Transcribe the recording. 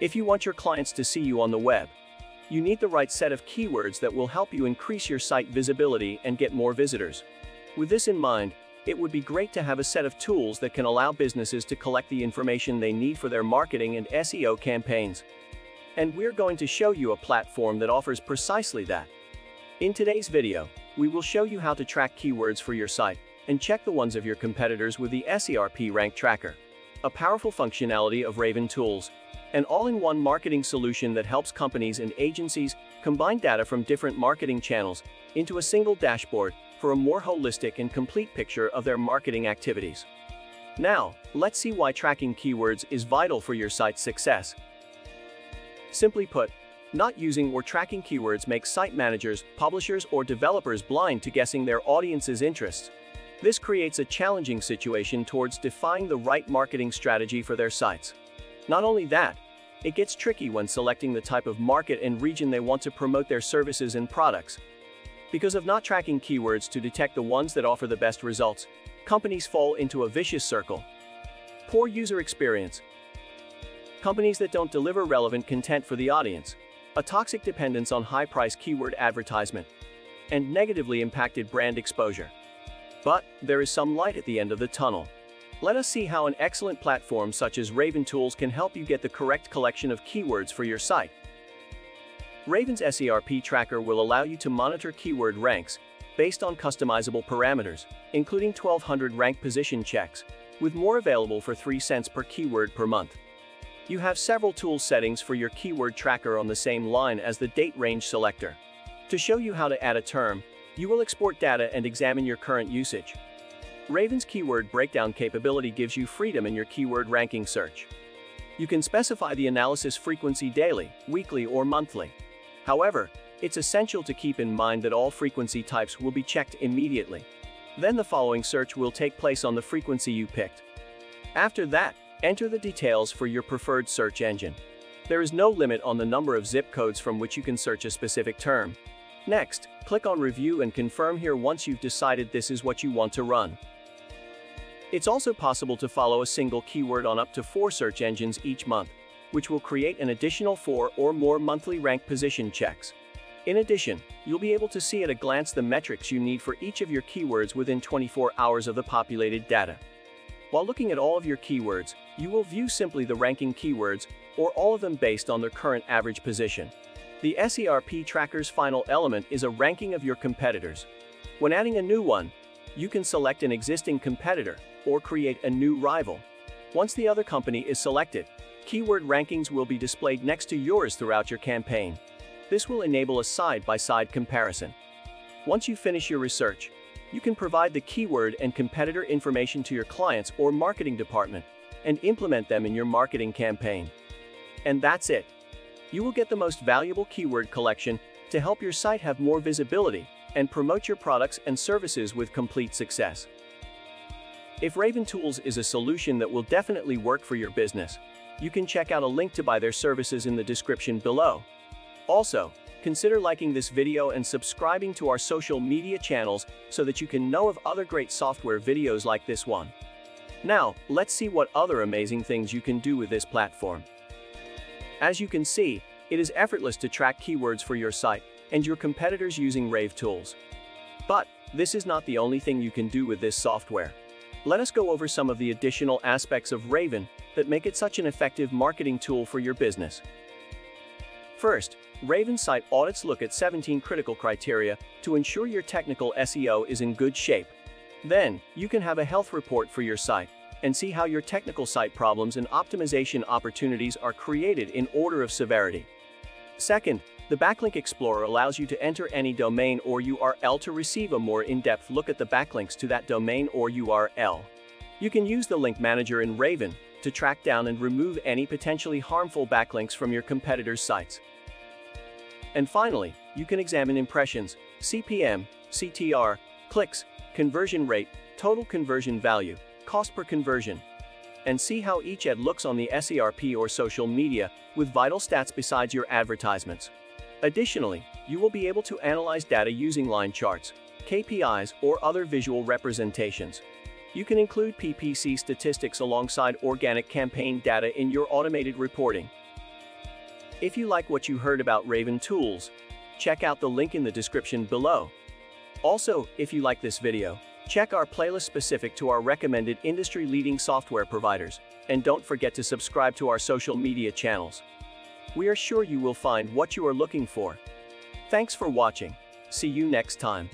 If you want your clients to see you on the web, you need the right set of keywords that will help you increase your site visibility and get more visitors. With this in mind, it would be great to have a set of tools that can allow businesses to collect the information they need for their marketing and SEO campaigns. And we're going to show you a platform that offers precisely that. In today's video, we will show you how to track keywords for your site and check the ones of your competitors with the SERP Rank Tracker, a powerful functionality of Raven Tools, an all-in-one marketing solution that helps companies and agencies combine data from different marketing channels into a single dashboard for a more holistic and complete picture of their marketing activities. Now, let's see why tracking keywords is vital for your site's success. Simply put, not using or tracking keywords makes site managers, publishers, or developers blind to guessing their audience's interests. This creates a challenging situation towards defining the right marketing strategy for their sites. Not only that, it gets tricky when selecting the type of market and region they want to promote their services and products, because of not tracking keywords to detect the ones that offer the best results, companies fall into a vicious circle. Poor user experience. Companies that don't deliver relevant content for the audience. A toxic dependence on high-price keyword advertisement. And negatively impacted brand exposure. But there is some light at the end of the tunnel. Let us see how an excellent platform such as Raven Tools can help you get the correct collection of keywords for your site. Raven's SERP tracker will allow you to monitor keyword ranks based on customizable parameters, including 1200 rank position checks, with more available for 3 cents per keyword per month. You have several tool settings for your keyword tracker on the same line as the date range selector. To show you how to add a term, you will export data and examine your current usage. Raven's keyword breakdown capability gives you freedom in your keyword ranking search. You can specify the analysis frequency daily, weekly, or monthly. However, it's essential to keep in mind that all frequency types will be checked immediately. Then the following search will take place on the frequency you picked. After that, enter the details for your preferred search engine. There is no limit on the number of zip codes from which you can search a specific term. Next, click on Review and confirm here once you've decided this is what you want to run. It's also possible to follow a single keyword on up to four search engines each month which will create an additional four or more monthly rank position checks. In addition, you'll be able to see at a glance the metrics you need for each of your keywords within 24 hours of the populated data. While looking at all of your keywords, you will view simply the ranking keywords, or all of them based on their current average position. The SERP tracker's final element is a ranking of your competitors. When adding a new one, you can select an existing competitor, or create a new rival. Once the other company is selected, Keyword rankings will be displayed next to yours throughout your campaign. This will enable a side-by-side -side comparison. Once you finish your research, you can provide the keyword and competitor information to your clients or marketing department and implement them in your marketing campaign. And that's it. You will get the most valuable keyword collection to help your site have more visibility and promote your products and services with complete success. If Raven Tools is a solution that will definitely work for your business, you can check out a link to buy their services in the description below. Also, consider liking this video and subscribing to our social media channels so that you can know of other great software videos like this one. Now, let's see what other amazing things you can do with this platform. As you can see, it is effortless to track keywords for your site and your competitors using Raven Tools. But, this is not the only thing you can do with this software. Let us go over some of the additional aspects of Raven that make it such an effective marketing tool for your business. First, Raven Site audits look at 17 critical criteria to ensure your technical SEO is in good shape. Then, you can have a health report for your site and see how your technical site problems and optimization opportunities are created in order of severity. Second, the Backlink Explorer allows you to enter any domain or URL to receive a more in-depth look at the backlinks to that domain or URL. You can use the Link Manager in Raven to track down and remove any potentially harmful backlinks from your competitors' sites. And finally, you can examine impressions, CPM, CTR, clicks, conversion rate, total conversion value, cost per conversion, and see how each ad looks on the SERP or social media with vital stats besides your advertisements. Additionally, you will be able to analyze data using line charts, KPIs, or other visual representations. You can include PPC statistics alongside organic campaign data in your automated reporting. If you like what you heard about Raven Tools, check out the link in the description below. Also, if you like this video, check our playlist specific to our recommended industry-leading software providers, and don't forget to subscribe to our social media channels. We are sure you will find what you are looking for. Thanks for watching. See you next time.